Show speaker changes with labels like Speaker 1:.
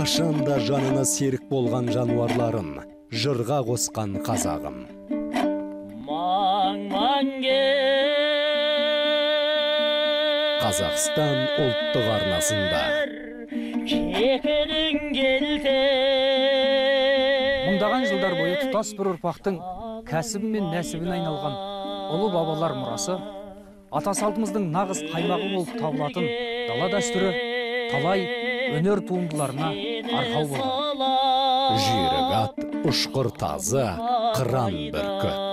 Speaker 1: кашанда жанына серік болған жануарларын жырға қосқан қазағым.
Speaker 2: Маң маң
Speaker 1: қазақстан ұлттық арнасында.
Speaker 2: Кекілің келте.
Speaker 3: Мыңдаған жылдар бойы тұтас бір ұрпақтың кәсібі мен нәсібіне айналған ұлы бабалар мұрасы ата салтымыздың нағыз қаймағы болып табылатын дала дәстүрі талай өнер туындыларына арқау болған.
Speaker 1: Жүйрік ат ұшқыр тазы қыран бүркіт